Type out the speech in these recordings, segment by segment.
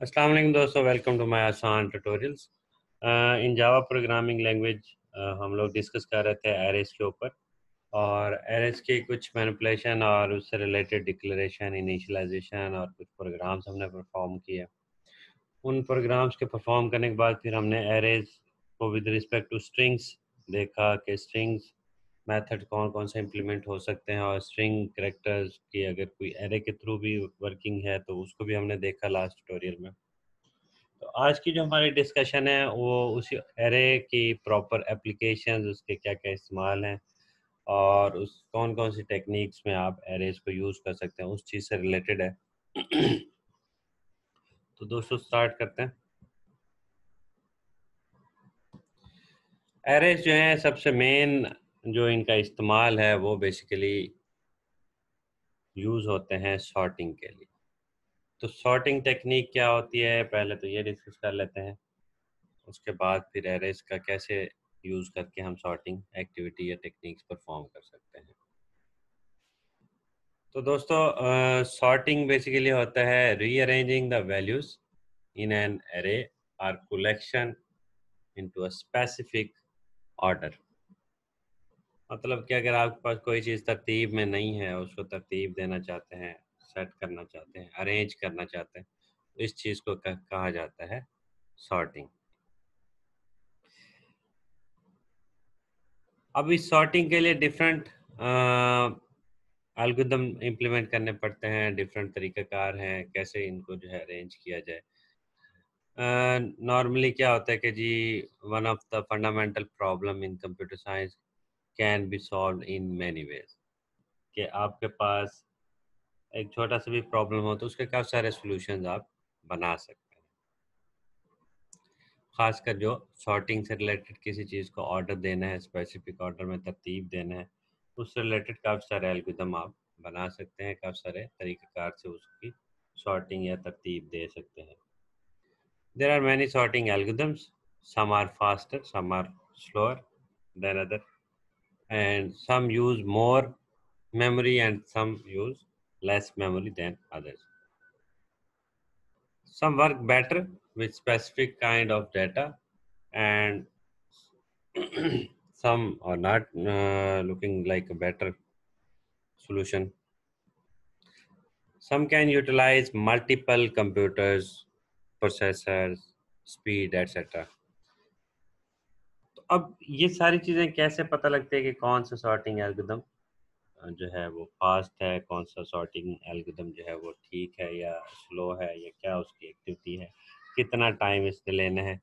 अस्सलाम वालेकुम दोस्तों. Welcome to my Aasan tutorials in Java programming language हम लोग डिस्कस कर रहे थे एरेस के ऊपर. और एरेस के कुछ मैनिपुलेशन और उससे रिलेटेड डिक्लेरेशन इनिशियलाइजेशन और कुछ प्रोग्राम्स हमने परफॉर्म किए. उन प्रोग्राम्स के परफॉर्म करने के बाद फिर हमने एरेज को विद रिस्पेक्ट टू स्ट्रिंग्स देखा कि स्ट्रिंग्स मेथड कौन कौन से इम्प्लीमेंट हो सकते हैं और स्ट्रिंग करेक्टर्स की अगर कोई एरे के थ्रू भी वर्किंग है तो उसको भी हमने देखा लास्ट ट्यूटोरियल में। तो आज की जो हमारी डिस्कशन है, वो उसी एरे की प्रॉपर एप्लीकेशन उसके क्या क्या इस्तेमाल हैं और उस कौन कौन सी टेक्निक्स में आप एरेज को यूज़ कर सकते हैं, उस चीज़ से रिलेटेड है। तो दोस्तों स्टार्ट करते हैं। एरेज जो है, सबसे मेन जो इनका इस्तेमाल है, वो बेसिकली यूज़ होते हैं सॉर्टिंग के लिए। तो सॉर्टिंग टेक्निक क्या होती है, पहले तो ये डिस्कस कर लेते हैं। उसके बाद फिर एरेज का कैसे यूज़ करके हम सॉर्टिंग एक्टिविटी या टेक्निक्स परफॉर्म कर सकते हैं। तो दोस्तों सॉर्टिंग बेसिकली होता है rearranging the values in an array or collection into a specific order मतलब कि अगर आपके पास कोई चीज़ तरतीब में नहीं है उसको तरतीब देना चाहते हैं सेट करना चाहते हैं अरेंज करना चाहते हैं तो इस चीज़ को कहा जाता है सॉर्टिंग। अब इस सॉर्टिंग के लिए डिफरेंट एल्गोरिदम इम्प्लीमेंट करने पड़ते हैं डिफरेंट तरीक़ाकार हैं कैसे इनको जो है अरेंज किया जाए। नॉर्मली uh, क्या होता है कि जी one of the fundamental problem in computer science can be solve in many ways कि आपके पास एक छोटा सा भी प्रॉब्लम हो तो उसके काफ़ी सारे सोल्यूशन आप बना सकते हैं। खासकर जो शॉर्टिंग से रिलेटेड किसी चीज़ को ऑर्डर देना है स्पेसिफिक ऑर्डर में तरतीब देना है, उससे रिलेटेड काफ़ी सारे एल्गोरिदम आप बना सकते हैं, काफ़ी सारे तरीक़ेकार से उसकी शॉर्टिंग या तरतीब दे सकते हैं। There are many sorting algorithms some are faster some are slower than other and some use more memory and some use less memory than others. Some work better with specific kind of data and some are not uh, looking like a better solution. Some can utilize multiple computers, processors, speed, etc. अब ये सारी चीज़ें कैसे पता लगती है कि कौन सा सॉर्टिंग एल्गोरिदम जो है वो फास्ट है, कौन सा सॉर्टिंग एल्गोरिदम जो है वो ठीक है या स्लो है या क्या उसकी एक्टिविटी है, कितना टाइम इससे लेना है?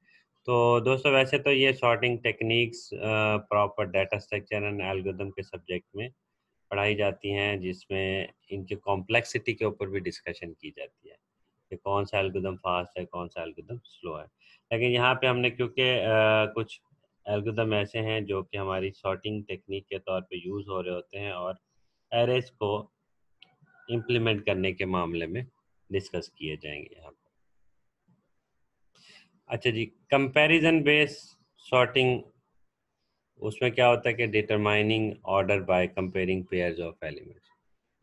तो दोस्तों, वैसे तो ये sorting techniques proper data structure and algorithm के सब्जेक्ट में पढ़ाई जाती हैं, जिसमें इनके कॉम्प्लेक्सिटी के ऊपर भी डिस्कशन की जाती है कि कौन सा एल्गोरिदम फास्ट है, कौन सा एल्गोरिदम स्लो है। लेकिन यहाँ पे हमने, क्योंकि कुछ एल्गोरिदम ऐसे हैं जो कि हमारी शॉर्टिंग टेक्निक के तौर पे यूज़ हो रहे होते हैं और एरेस को इम्प्लीमेंट करने के मामले में डिस्कस किए जाएँगे यहाँ पर अच्छा जी, कंपैरिजन बेस सॉर्टिंग, उसमें क्या होता है कि determining order by comparing pairs of elements,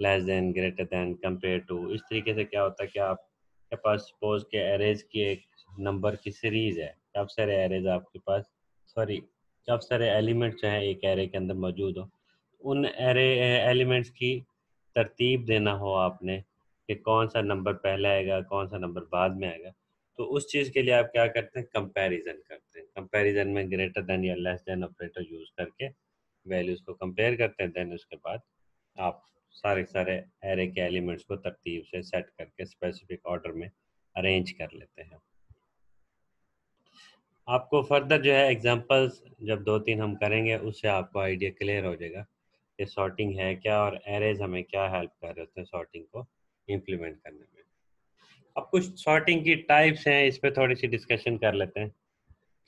less than, greater than, compare to, इस तरीके से क्या होता है कि आपके पास, सपोज़ के एरेज की एक नंबर की सीरीज़ है, काफ़ी सारे एरेज आपके पास सॉरी काफ़ी सारे एलिमेंट जो हैं एक एरे के अंदर मौजूद हो उन एरे एलिमेंट्स की तरतीब देना हो आपने कि कौन सा नंबर पहले आएगा, कौन सा नंबर बाद में आएगा। तो उस चीज़ के लिए आप क्या करते हैं? कंपैरिजन करते हैं। कंपैरिजन में ग्रेटर देन या लेस देन ऑपरेटर यूज़ करके वैल्यूज़ को कंपेयर करते हैं देन उसके बाद आप सारे सारे एरे के एलिमेंट्स को तरतीब से सेट करके स्पेसिफिक ऑर्डर में अरेंज कर लेते हैं। आपको फर्दर जो है एग्जांपल्स जब दो तीन हम करेंगे, उससे आपको आइडिया क्लियर हो जाएगा कि सॉर्टिंग है क्या और एरेज हमें क्या हेल्प कर रहे होते हैं सॉर्टिंग को इम्प्लीमेंट करने में अब कुछ सॉर्टिंग की टाइप्स हैं, इस पर थोड़ी सी डिस्कशन कर लेते हैं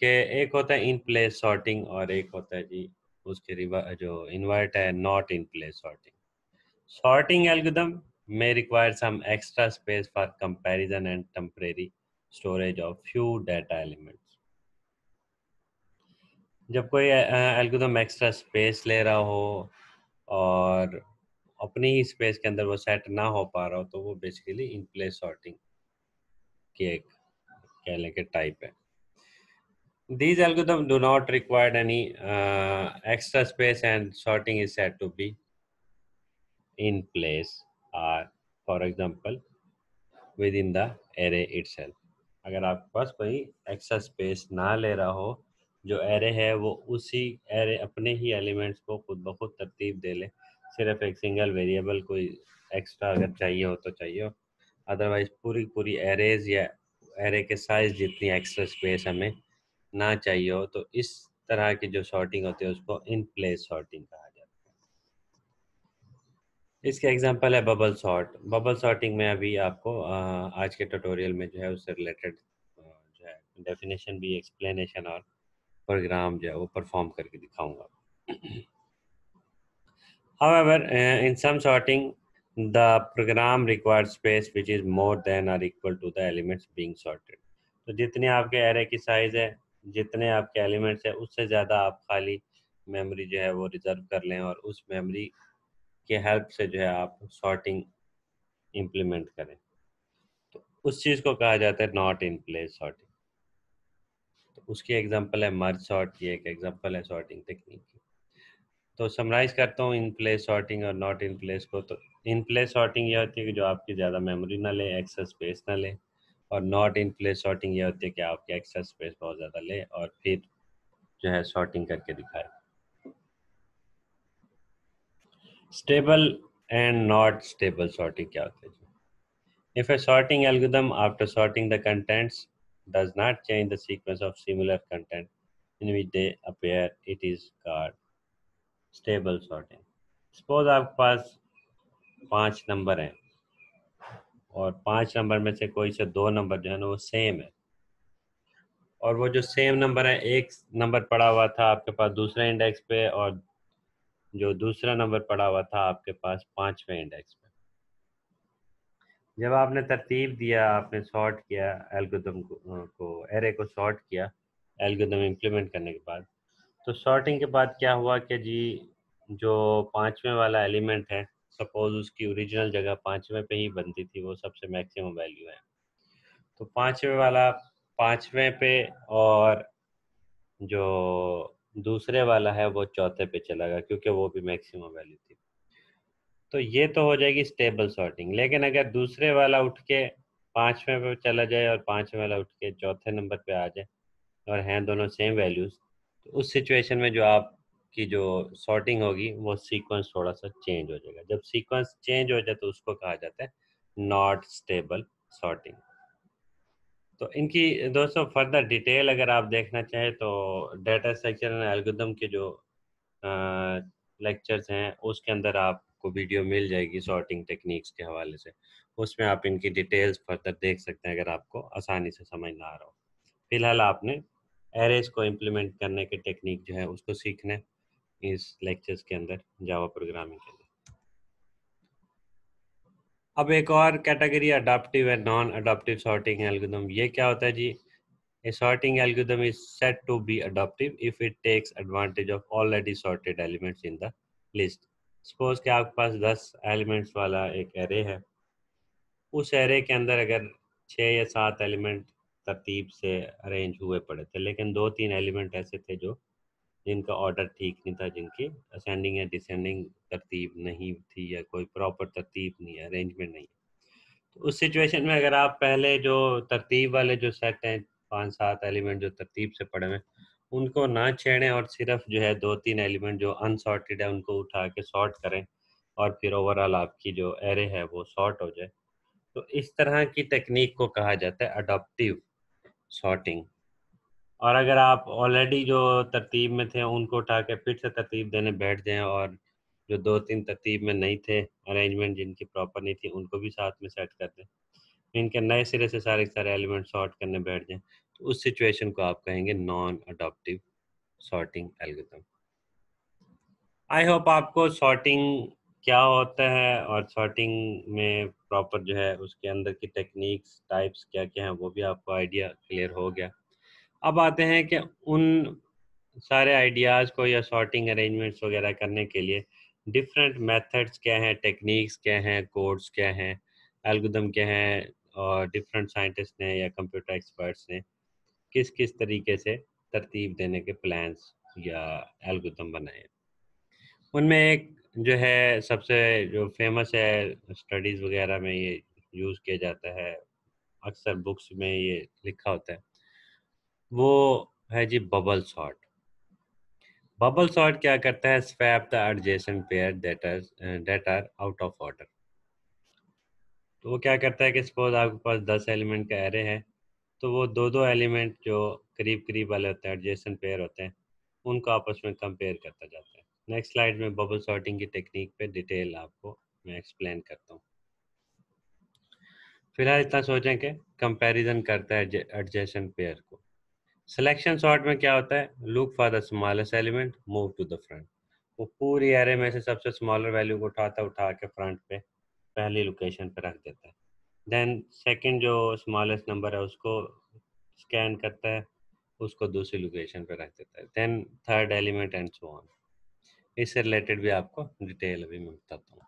कि एक होता है इन प्लेस सॉर्टिंग और एक होता है जी उसके रिवा जो इन्वर्ट है not in place sorting sorting algorithm may require some extra space for comparison and temporary storage of few data elements. जब कोई एल्गोदम एक्स्ट्रा स्पेस ले रहा हो और अपने ही स्पेस के अंदर वो सेट ना हो पा रहा हो तो वो बेसिकली इन प्लेस सॉर्टिंग की एक कहने के टाइप है। These algorithm do not required any extra space and sorting is said to be in place or for example within the array it's अगर आपके पास कोई एक्स्ट्रा स्पेस ना ले रहा हो जो एरे है, वो उसी एरे अपने ही एलिमेंट्स को खुद ब खुद तरतीब दे ले। सिर्फ़ एक सिंगल वेरिएबल कोई एक्स्ट्रा अगर चाहिए हो तो चाहिए हो। अदरवाइज़ पूरी पूरी एरेज या एरे के साइज़ जितनी एक्स्ट्रा स्पेस हमें ना चाहिए हो तो इस तरह की जो सॉर्टिंग होती है, उसको इन प्लेस सॉर्टिंग कहा जाता है। इसके एग्जांपल है बबल सॉर्ट। बबल सॉर्टिंग में अभी आपको आज के ट्यूटोरियल में जो है, उससे रिलेटेड जो है, डेफिनेशन भी, एक्सप्लेनेशन और प्रोग्राम जो है वो परफॉर्म करके दिखाऊँगा। However, uh, in some sorting, the program requires space which is more than or equal to the elements being sorted. तो जितने आपके एरे की साइज़ है जितने आपके एलिमेंट्स है उससे ज़्यादा आप खाली मेमोरी जो है वो रिज़र्व कर लें और उस मेमोरी के हेल्प से जो है आप सॉर्टिंग इम्प्लीमेंट करें। तो उस चीज़ को कहा जाता है नॉट इन प्लेस सॉर्टिंग तो उसकी एग्जांपल है मर्ज सॉर्ट ये एक एग्जांपल है सॉर्टिंग टेक्निक की। तो समराइज करता हूँ इन प्लेस सॉर्टिंग और नॉट इन प्लेस को तो इन प्लेस सॉर्टिंग ये होती है कि जो आपकी ज़्यादा मेमोरी ना ले एक्सेस स्पेस ना ले, और नॉट इन प्लेस सॉर्टिंग ये होती है कि आपके एक्सेस स्पेस बहुत ज़्यादा ले और फिर जो है सॉर्टिंग करके दिखाए। Stable and not stable sorting क्या होती है? If a sorting algorithm after sorting the contents does not change the sequence of similar content in which they appear, it is called stable sorting. Suppose आपके पास पाँच number हैं और पाँच number में से कोई से दो नंबर जो है ना वो सेम है। और वो जो सेम नंबर है एक नंबर पड़ा हुआ था आपके पास दूसरे इंडेक्स पे और जो दूसरा नंबर पड़ा हुआ था आपके पास पाँचवें इंडेक्स जब आपने तरतीब दिया आपने सॉर्ट किया एल्गोदम को, एरे को सॉर्ट किया एल्गोदम इम्प्लीमेंट करने के बाद तो सॉर्टिंग के बाद क्या हुआ कि जी जो पाँचवें वाला एलिमेंट है सपोज़ उसकी ओरिजिनल जगह पाँचवें पे ही बनती थी वो सबसे मैक्सिमम वैल्यू है। तो पाँचवें वाला पाँचवें पे और जो दूसरे वाला है वो चौथे पे चला गया क्योंकि वो भी मैक्सिमम वैल्यू थी। तो ये तो हो जाएगी स्टेबल सॉर्टिंग लेकिन अगर दूसरे वाला उठ के पाँचवें पे चला जाए और पाँचवें वाला उठ के चौथे नंबर पे आ जाए और हैं दोनों सेम वैल्यूज़ तो उस सिचुएशन में जो आप की जो सॉर्टिंग होगी, वो सीक्वेंस थोड़ा सा चेंज हो जाएगा। जब सीक्वेंस चेंज हो जाए तो उसको कहा जाता है नॉट स्टेबल सॉर्टिंग तो इनकी दोस्तों फर्दर डिटेल अगर आप देखना चाहें तो डेटा एंड एल्गोरिथम के जो लेक्चर्स हैं, उसके अंदर आपको वीडियो मिल जाएगी सॉर्टिंग टेक्निक्स के हवाले से, उसमें आप इनकी डिटेल्स फर्दर देख सकते हैं अगर आपको आसानी से समझ ना आ रहा हो। फ़िलहाल आपने एरेज को इम्प्लीमेंट करने के टेक्निक जो है उसको सीखने इस लेक्चर्स के अंदर जावा प्रोग्रामिंग के लिए। अब एक और category adaptive and non adaptive sorting algorithm ये क्या होता है जी? A sorting algorithm is said to be adaptive if it takes advantage of already sorted elements in the list. Suppose कि आपके पास दस एलिमेंट्स वाला एक एरे है। उस एरे के अंदर अगर छः या सात एलिमेंट तरतीब से अरेंज हुए पड़े थे, लेकिन दो तीन एलिमेंट ऐसे थे जो जिनका ऑर्डर ठीक नहीं था, जिनकी असेंडिंग या डिसेंडिंग तरतीब नहीं थी या कोई प्रॉपर तरतीब नहीं है अरेंजमेंट नहीं है। तो उस सिचुएशन में अगर आप पहले जो तरतीब वाले जो सेट हैं, पाँच सात एलिमेंट जो तरतीब से पड़े हुए उनको ना छेड़ें और सिर्फ़ जो है दो तीन एलिमेंट जो अनसॉर्टेड है, उनको उठा के सॉर्ट करें और फिर ओवरऑल आपकी जो एरे है वो सॉर्ट हो जाए। तो इस तरह की टेक्निक को कहा जाता है अडोप्टिव सॉर्टिंग और अगर आप ऑलरेडी जो तरतीब में थे, उनको उठा के फिर से तरतीब देने बैठ जाएँ और जो दो तीन तरतीब में नहीं थे अरेंजमेंट जिनकी प्रॉपर नहीं थी, उनको भी साथ में सेट कर दें। इनके नए सिरे से सारे सारे एलिमेंट सॉर्ट करने बैठ जाएँ। तो उस सिचुएशन को आप कहेंगे non adaptive sorting algorithm I hope आपको सॉर्टिंग क्या होता है और सॉर्टिंग में प्रॉपर जो है उसके अंदर की टेक्निक्स टाइप्स क्या क्या हैं वो भी आपको आइडिया क्लियर हो गया। अब आते हैं कि उन सारे आइडियाज़ को या सॉर्टिंग अरेंजमेंट्स वगैरह करने के लिए डिफरेंट मेथड्स क्या हैं टेक्निक्स क्या हैं कोड्स क्या हैं एल्गोरिथम क्या हैं और डिफरेंट साइंटिस्ट ने या कंप्यूटर एक्सपर्ट्स ने किस किस तरीके से तरतीब देने के प्लान्स या एल्गोरिथम बनाए उनमें एक जो है, सबसे जो फ़ेमस है स्टडीज़ वगैरह में ये यूज़ किया जाता है, अक्सर बुक्स में ये लिखा होता है। वो है जी बबल सॉर्ट बबल सॉर्ट क्या करता है? Swap the adjacent pair that are out of order तो वो क्या करता है कि सपोज़ आपके पास दस एलिमेंट का एरे है तो वो दो दो एलिमेंट जो करीब करीब वाले होते हैं, एडजेसेंट पेयर होते हैं, उनको आपस में कंपेयर करता जाता है। नेक्स्ट स्लाइड में बबल सॉर्टिंग की टेक्निक पे डिटेल आपको मैं एक्सप्लेन करता हूँ। फ़िलहाल इतना सोचें कि कंपैरिजन करता है एडजेसेंट पेयर को। सिलेक्शन सॉर्ट में क्या होता है? Look for the smallest element, move to the front. वो पूरी एरे में से सबसे स्मॉलर वैल्यू को उठाता, उठा के फ्रंट पे पहली लोकेशन पे रख देता है। देन सेकंड जो स्मॉलेस्ट नंबर है, उसको स्कैन करता है, उसको दूसरी लोकेशन पे रख देता है। Then third element and so on इससे रिलेटेड भी आपको डिटेल अभी मैं बताता हूँ।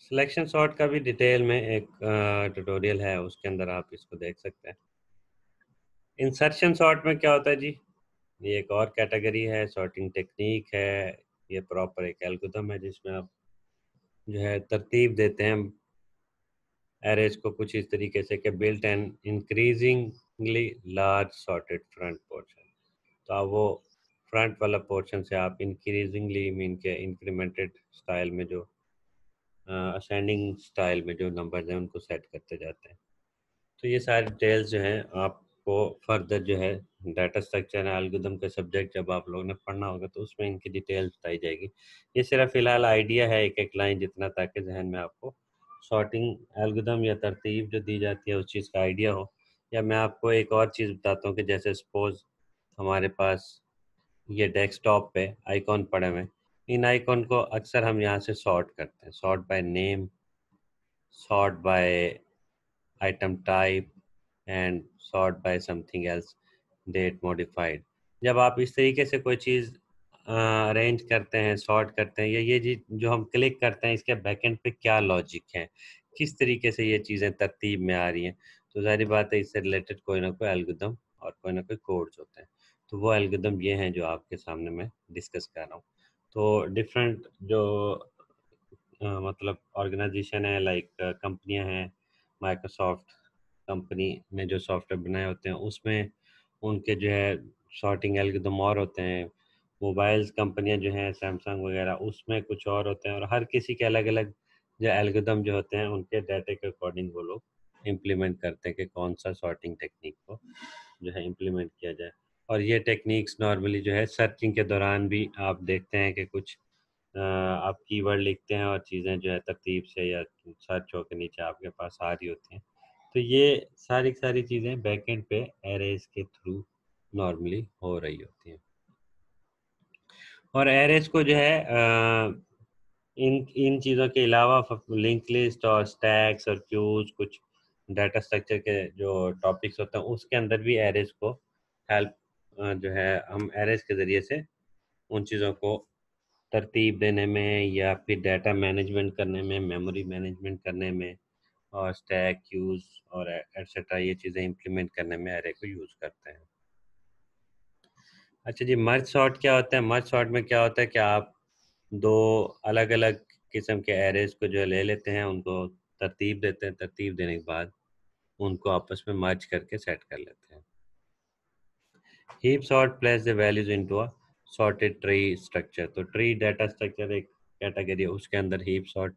सिलेक्शन सॉर्ट का भी डिटेल में एक ट्यूटोरियल है, उसके अंदर आप इसको देख सकते हैं। इंसर्शन सॉर्ट में क्या होता है जी? ये एक और कैटेगरी है सॉर्टिंग टेक्निक है ये प्रॉपर एक एल्गोरिथम है जिसमें आप जो है तरतीब देते हैं। एरेज को कुछ इस तरीके से कि built and increasingly large sorted front portion. तो आप वो फ्रंट वाला पोर्शन से आप इंक्रीजिंगली मीन के इंक्रीमेंटेड स्टाइल में जो असेंडिंग uh, स्टाइल में जो नंबर्स हैं उनको सेट करते जाते हैं। तो ये सारे डिटेल्स जो हैं आपको फर्दर जो है डाटा स्ट्रक्चर एल्गोरिथम के सब्जेक्ट जब आप लोगों ने पढ़ना होगा तो उसमें इनकी डिटेल्स बताई जाएगी। ये सिर्फ़ फ़िलहाल आइडिया है एक एक लाइन जितना ताकि जहन में आपको शॉर्टिंग एल्गोरिथम या तरतीब जो दी जाती है, उस चीज़ का आइडिया हो। या मैं आपको एक और चीज़ बताता हूँ कि जैसे सपोज़ हमारे पास ये डेस्कटॉप पे आइकॉन पड़े हुए इन आइकॉन को अक्सर हम यहाँ से सॉर्ट करते हैं। Sort by name sort by item type and sort by something else date modified जब आप इस तरीके से कोई चीज़ अरेंज करते हैं सॉर्ट करते हैं या ये जी जो हम क्लिक करते हैं इसके बैकेंड पे क्या लॉजिक है? किस तरीके से ये चीज़ें तरतीब में आ रही हैं? तो जारी बात है इससे रिलेटेड कोई ना कोई एल्गोरिदम और कोई ना कोई कोड्स होते हैं। तो वो एल्गोरिदम ये हैं जो आपके सामने मैं डिस्कस कर रहा हूँ। तो डिफरेंट जो आ, मतलब ऑर्गेनाइजेशन है लाइक कंपनियाँ हैं माइक्रोसॉफ्ट कंपनी ने जो सॉफ्टवेयर बनाए होते हैं, उसमें उनके जो है शॉर्टिंग एल्गोरिदम और होते हैं। मोबाइल्स कंपनियाँ जो हैं, सैमसंग वगैरह, उसमें कुछ और होते हैं और हर किसी के अलग अलग जो एल्गोरिदम जो होते हैं, उनके डाटे के अकॉर्डिंग वो लोग इम्प्लीमेंट करते हैं कि कौन सा सॉर्टिंग टेक्निक को जो है इम्प्लीमेंट किया जाए। और ये टेक्निक्स नॉर्मली जो है सर्चिंग के दौरान भी आप देखते हैं कि कुछ आप कीवर्ड लिखते हैं और चीज़ें जो है तरतीब से या सर्च हो के नीचे आपके पास आ रही होती हैं। तो ये सारी सारी चीज़ें बैकेंड पे एरेज के थ्रू नॉर्मली हो रही होती हैं। और एरेज को जो है आ, इन इन चीज़ों के अलावा लिंक लिस्ट और स्टैक्स और क्यूज कुछ डाटा स्ट्रक्चर के जो टॉपिक्स होते हैं उसके अंदर भी एरेज को हेल्प जो है हम एरेज के ज़रिए से उन चीज़ों को तरतीब देने में या फिर डाटा मैनेजमेंट करने में मेमोरी मैनेजमेंट करने में और स्टैक क्यूज और एट्सेट्रा ये चीज़ें इम्प्लीमेंट करने में एरे को यूज़ करते हैं। अच्छा जी मर्ज शॉर्ट क्या होता है? मर्ज शॉर्ट में क्या होता है कि आप दो अलग अलग किस्म के एरेज को जो ले लेते हैं, उनको तरतीब देते हैं, तरतीब देने के बाद उनको आपस में मर्ज करके सेट कर लेते हैं। Heap sort place the values into a sorted tree structure तो ट्री डाटा स्ट्रक्चर एक कैटेगरी है, उसके अंदर हीप सॉर्ट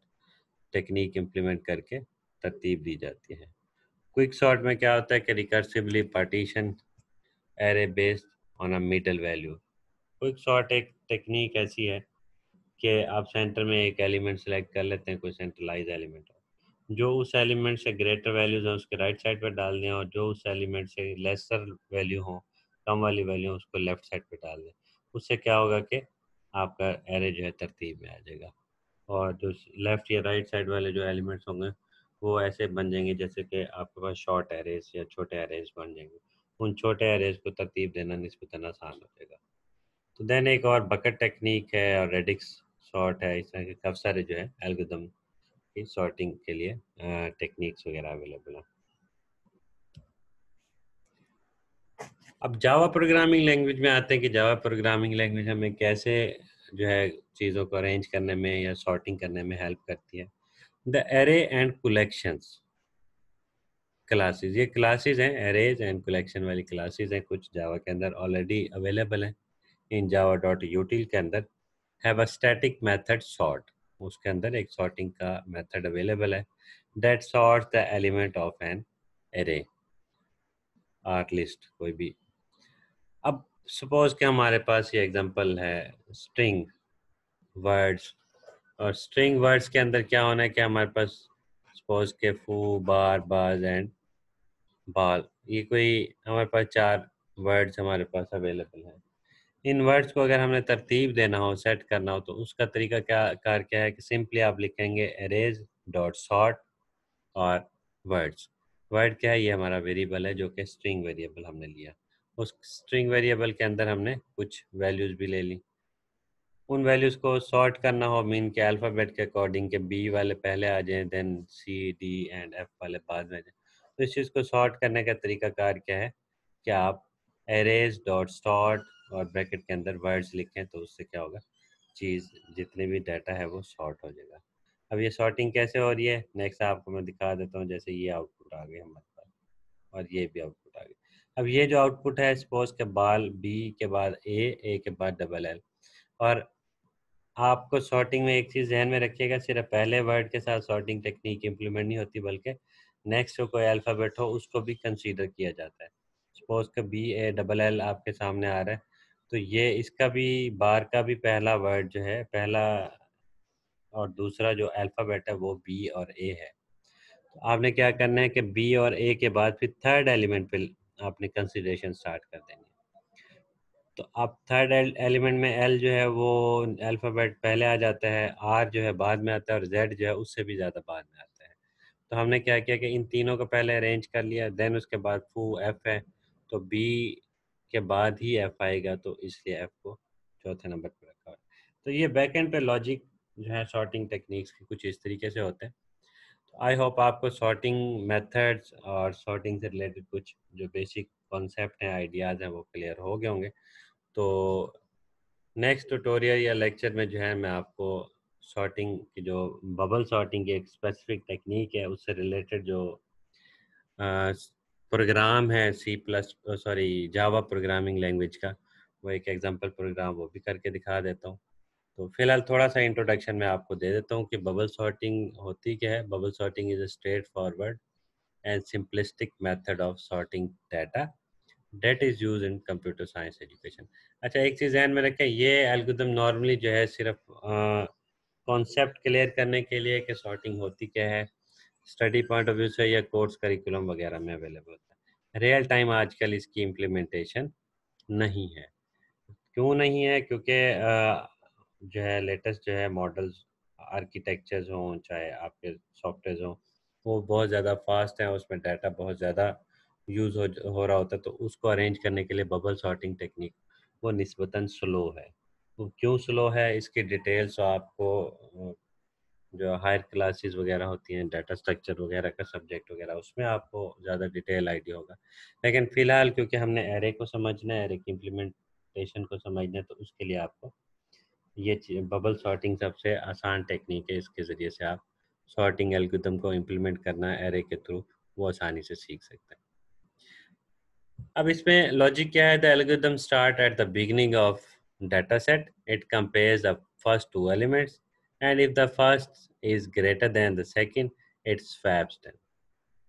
टेक्निक इम्प्लीमेंट करके तरतीब दी जाती है। क्विक सॉर्ट में क्या होता है कि recursively partition array based on a middle value quick sort एक टेक्निक ऐसी है कि आप सेंटर में एक एलिमेंट सेलेक्ट कर लेते हैं, कोई सेंट्रलाइज एलिमेंट जो उस एलिमेंट से ग्रेटर वैल्यूज़ हैं, उसके राइट साइड पर डाल दें और जो उस एलिमेंट से लेसर वैल्यू हो, कम वाली वैल्यू उसको लेफ़्ट साइड पर डाल दें। उससे क्या होगा कि आपका एरे जो है तरतीब में आ जाएगा। और जो लेफ़्ट या राइट साइड वाले जो एलिमेंट्स होंगे वो ऐसे बन जाएँगे जैसे कि आपके पास शॉर्ट एरेज या छोटे एरेज बन जाएँगे। उन छोटे एरेज को तरतीब देना नस्बता आसान हो जाएगा। तो देन एक और बकेट टेक्निक है और रेडिक्स सॉर्ट है। इस तरह के काफ़ी सारे जो है एल्गोदम की सॉर्टिंग के लिए टेक्निक्स वगैरह अवेलेबल हैं। अब जावा प्रोग्रामिंग लैंग्वेज में आते हैं कि जावा प्रोग्रामिंग लैंग्वेज हमें कैसे जो है चीज़ों को अरेंज करने में या सॉर्टिंग करने में हेल्प करती है। The array and collections classes ये क्लासेस हैं एरेज एंड कलेक्शन वाली क्लासेस हैं, कुछ जावा के अंदर ऑलरेडी अवेलेबल हैं। इन जावा डॉट यूटिल के अंदर have a static method sort उसके अंदर एक सॉर्टिंग का मेथड अवेलेबल है। That sort the element of an array or list कोई भी। अब सपोज़ कि हमारे पास ये एग्जांपल है स्ट्रिंग वर्ड्स और स्ट्रिंग वर्ड्स के अंदर क्या होना है कि हमारे पास सपोज़ के फू बार बाज एंड बाल ये कोई हमारे पास चार वर्ड्स हमारे पास अवेलेबल है। इन वर्ड्स को अगर हमने तरतीब देना हो सेट करना हो तो उसका तरीका क्या, कार क्या है कि सिंपली आप लिखेंगे अरेज डॉट शॉर्ट और वर्ड्स वर्ड क्या है? ये हमारा वेरिएबल है जो कि स्ट्रिंग वेरिएबल हमने लिया। उस स्ट्रिंग वेरिएबल के अंदर हमने कुछ वैल्यूज़ भी ले ली। उन वैल्यूज़ को सॉर्ट करना हो मीन के अल्फ़ाबेट के अकॉर्डिंग के बी वाले पहले आ जाएँ then C D and F वाले बाद में आ जाए। तो इस चीज़ को सॉर्ट करने का तरीका कार क्या है? कि आप एरेज डॉट सॉर्ट और ब्रैकेट के अंदर वर्ड्स लिखें तो उससे क्या होगा? चीज़, जितने भी डाटा है वो सॉर्ट हो जाएगा। अब ये सॉर्टिंग कैसे हो रही है? नेक्स्ट आपको मैं दिखा देता हूँ, जैसे ये आउटपुट आ गए हमारे पास और ये भी आउटपुट आ गए अब ये जो आउटपुट है सपोज़ के बाल बी के बाद ए ए के बाद डबल एल और आपको सॉर्टिंग में एक चीज़ ध्यान में रखिएगा, सिर्फ़ पहले वर्ड के साथ सॉर्टिंग टेक्निक इम्प्लीमेंट नहीं होती, बल्कि नेक्स्ट कोई अल्फ़ाबेट हो, उसको भी कंसीडर किया जाता है। सपोज़ का बी ए डबल एल आपके सामने आ रहा है तो ये इसका भी बार का भी पहला वर्ड जो है, पहला और दूसरा जो अल्फ़ाबेट है, वो बी और ए है। तो आपने क्या करना है कि बी और ए के बाद फिर थर्ड एलिमेंट पे आपने कंसिडरेशन स्टार्ट कर देनी तो अब थर्ड एलिमेंट में एल जो है वो अल्फ़ाबेट पहले आ जाता है आर जो है बाद में आता है और जेड जो है उससे भी ज़्यादा बाद में आता है। तो हमने क्या किया कि इन तीनों को पहले अरेंज कर लिया देन उसके बाद फू एफ़ है तो बी के बाद ही एफ़ आएगा तो इसलिए एफ़ को चौथे नंबर पर रखा हुआ तो ये बैक एंड पे लॉजिक जो है सॉर्टिंग टेक्निक्स के कुछ इस तरीके से होते हैं। तो आई होप आपको सॉर्टिंग मेथड्स और सॉर्टिंग से रिलेटेड कुछ जो बेसिक कॉन्सेप्ट हैं आइडियाज़ हैं, वो क्लियर हो गए होंगे। तो नेक्स्ट ट्यूटोरियल या लेक्चर में जो है मैं आपको सॉर्टिंग की जो बबल सॉर्टिंग की एक स्पेसिफिक टेक्निक है, उससे रिलेटेड जो प्रोग्राम है C plus sorry Java programming language का, वो एक एग्जांपल प्रोग्राम वो भी करके दिखा देता हूँ। तो फ़िलहाल थोड़ा सा इंट्रोडक्शन मैं आपको दे देता हूँ कि बबल सॉर्टिंग होती क्या है। Bubble sorting is a straightforward and simplistic method of sorting data that is use in computer science education अच्छा एक चीज़ ध्यान में रखें, ये एल्गोरिदम नॉर्मली जो है सिर्फ़ कॉन्सेप्ट क्लियर करने के लिए कि सॉर्टिंग होती क्या है? स्टडी पॉइंट ऑफ़ व्यू से या कोर्स करिकुलम वगैरह में अवेलेबल होता है। रियल टाइम आजकल इसकी इम्प्लीमेंटेशन नहीं है। क्यों नहीं है? क्योंकि जो है लेटेस्ट जो है मॉडल्स आर्किटेक्चर्स हों, चाहे आपके सॉफ्टवेयर हों, वो बहुत ज़्यादा फास्ट हैं, उसमें डाटा बहुत ज़्यादा यूज़ हो हो रहा होता है तो उसको अरेंज करने के लिए बबल सॉर्टिंग टेक्निक, वो नस्बता स्लो है। तो क्यों स्लो है, इसकी डिटेल्स आपको जो हायर क्लासेस वगैरह होती हैं, डाटा स्ट्रक्चर वगैरह का सब्जेक्ट वगैरह, उसमें आपको ज़्यादा डिटेल आइडिया होगा। लेकिन फ़िलहाल क्योंकि हमने एरे को समझना है एरे की इम्प्लीमेंटेशन को समझना है तो उसके लिए आपको ये बबल सॉर्टिंग सबसे आसान टेक्निक है, इसके ज़रिए से आप सॉर्टिंग एल्गोरिथम को इम्प्लीमेंट करना एरे के थ्रू, वो आसानी से सीख सकते हैं। अब इसमें लॉजिक क्या है? The algorithm start at the beginning of data set. It compares the first two elements. And if the first is greater than the second, it's fabs then.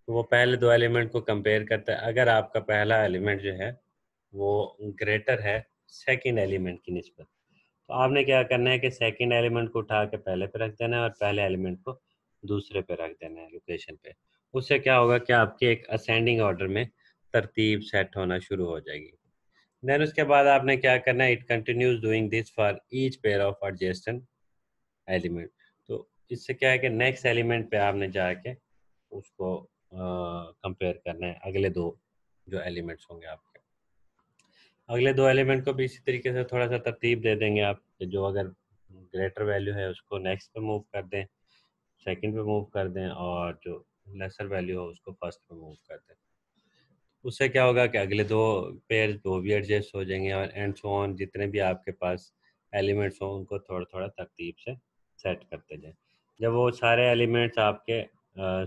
तो वो पहले दो एलिमेंट को कंपेयर करता है। अगर आपका पहला एलिमेंट जो है, वो ग्रेटर है सेकंड एलिमेंट की नस्बत। तो आपने क्या करना है कि सेकंड एलिमेंट को उठा के पहले पे रख देना है और पहले एलिमेंट को दूसरे पे रख देना है लोकेशन पे। उससे क्या होगा कि आपके एक असेंडिंग ऑर्डर में तरतीब सेट होना शुरू हो जाएगी। देन उसके बाद आपने क्या करना है? It continues doing this for each pair of adjacent element तो इससे क्या है कि नेक्स्ट एलिमेंट पे आपने जाके उसको कंपेयर करना है। अगले दो जो एलिमेंट्स होंगे आपके। अगले दो एलिमेंट को भी इसी तरीके से थोड़ा सा तरतीब दे देंगे आप जो अगर ग्रेटर वैल्यू है, उसको नेक्स्ट पे मूव कर दें सेकंड पे मूव कर दें और जो लेसर वैल्यू हो, उसको फ़र्स्ट पे मूव कर दें। उससे क्या होगा कि अगले दो पेयर वो भी एडजस्ट हो जाएँगे और एंड सो ऑन जितने भी आपके पास एलिमेंट्स हों, उनको थोड़ा थोड़ा तरतीब से सेट करते जाएँ। जब वो सारे एलिमेंट्स आपके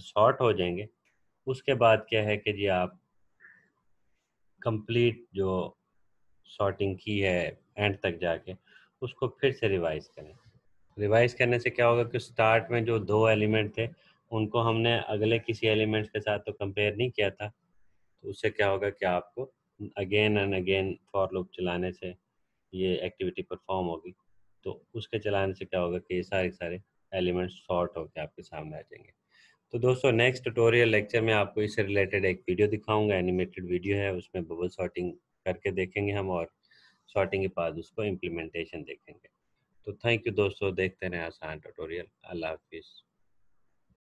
शॉर्ट हो जाएँगे, उसके बाद क्या है कि जी आप कंप्लीट जो शॉर्टिंग की है एंड तक जाके, उसको फिर से रिवाइज करें। रिवाइज करने से क्या होगा कि स्टार्ट में जो दो एलिमेंट थे, उनको हमने अगले किसी एलिमेंट्स के साथ तो कंपेयर नहीं किया था तो उससे क्या होगा कि आपको again and again for loop चलाने से ये एक्टिविटी परफॉर्म होगी। तो उसके चलाने से क्या होगा कि ये सारे सारे एलिमेंट्स शॉर्ट होकर आपके सामने आ जाएँगे। तो दोस्तों नेक्स्ट ट्यूटोरियल लेक्चर में आपको इससे रिलेटेड एक वीडियो दिखाऊँगा। एनिमेटेड वीडियो है, उसमें बबल सॉर्टिंग करके देखेंगे हम और सॉर्टिंग के बाद उसको इम्प्लीमेंटेशन देखेंगे। तो थैंक यू दोस्तों, देखते रहें आसान ट्यूटोरियल अल्लाह हाफिज़।